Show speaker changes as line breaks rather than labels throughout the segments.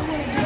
that
might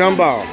Jump.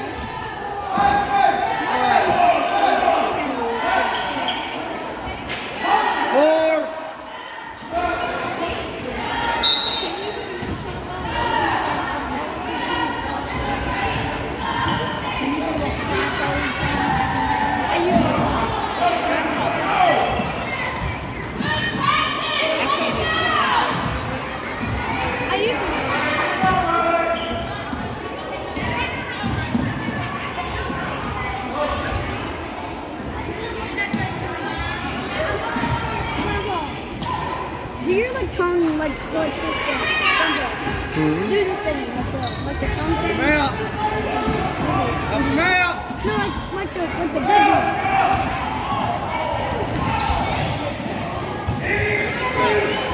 like this thing. Do this thing like the like the tongue thing.
Come out. Come.
No, like like the like the big one.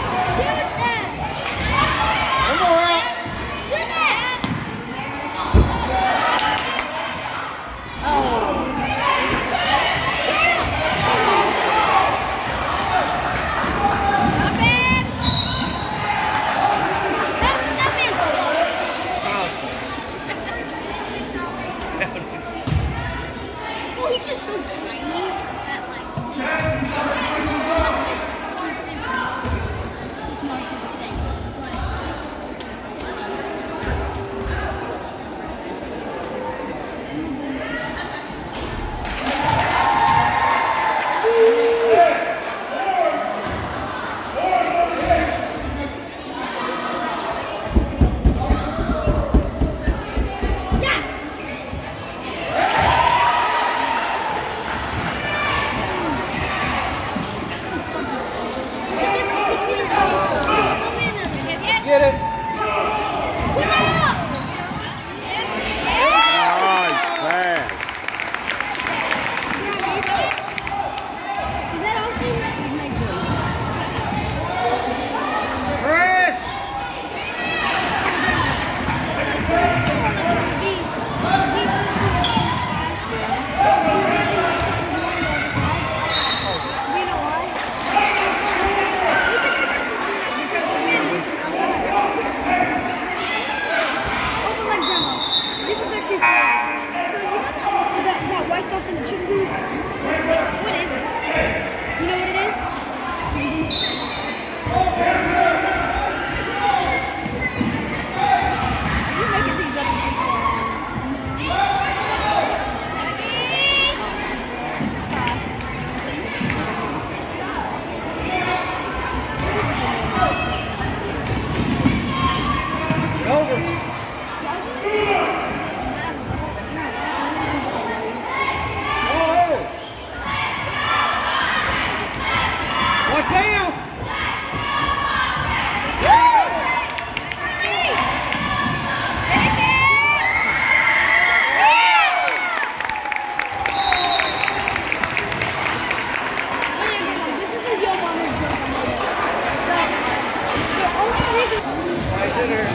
dinner.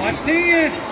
Watch 10.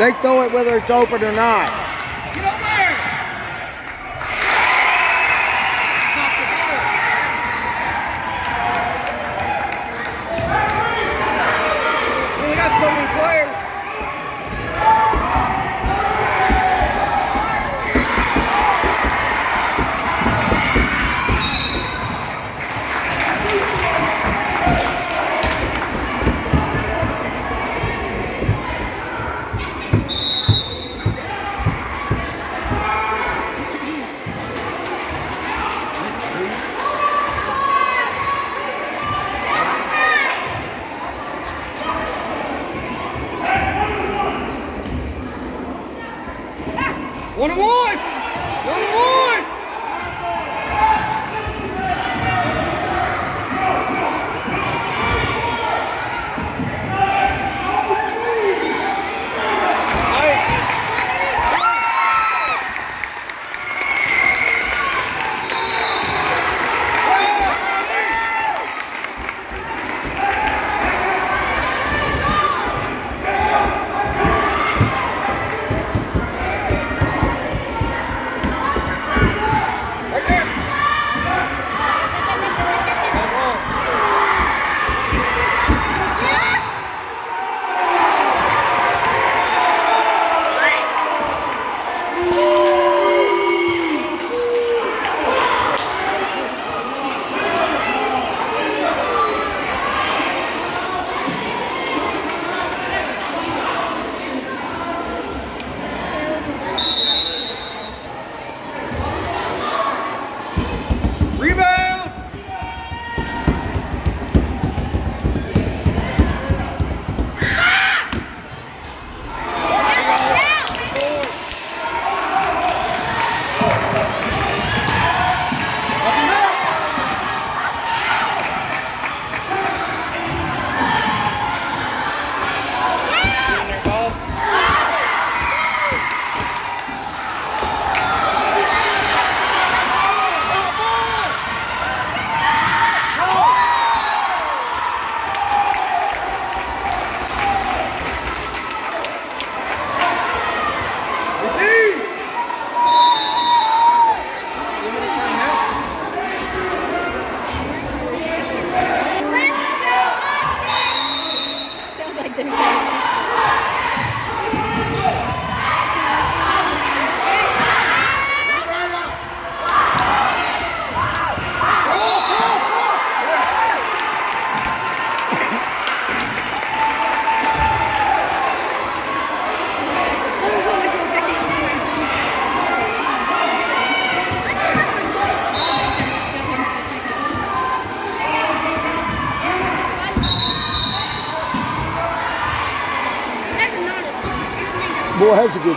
They
throw it whether it's open or not.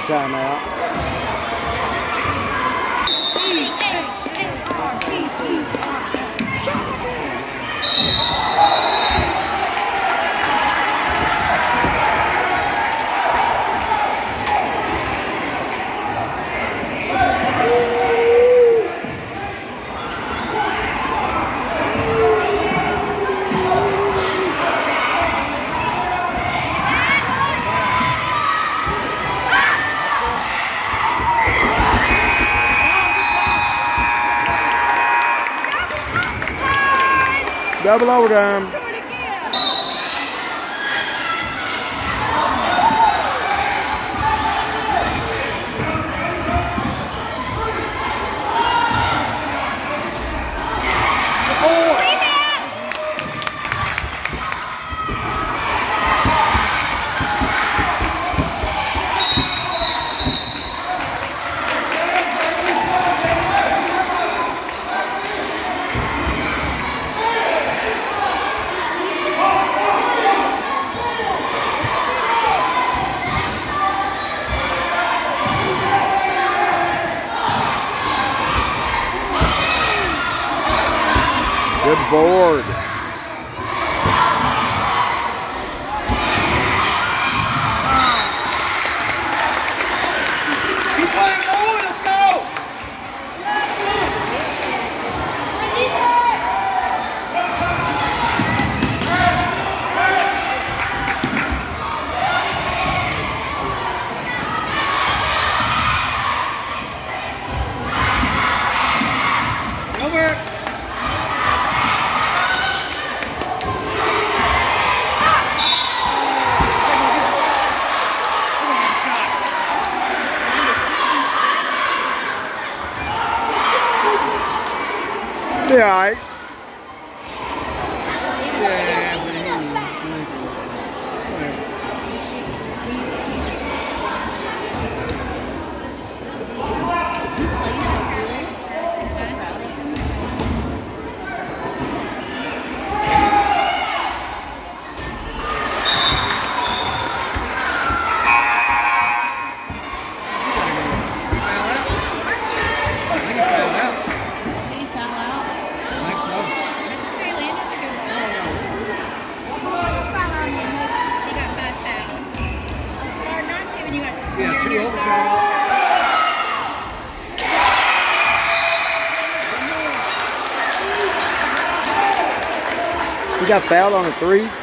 站呢。Double overtime. Be all
got
fouled on a three.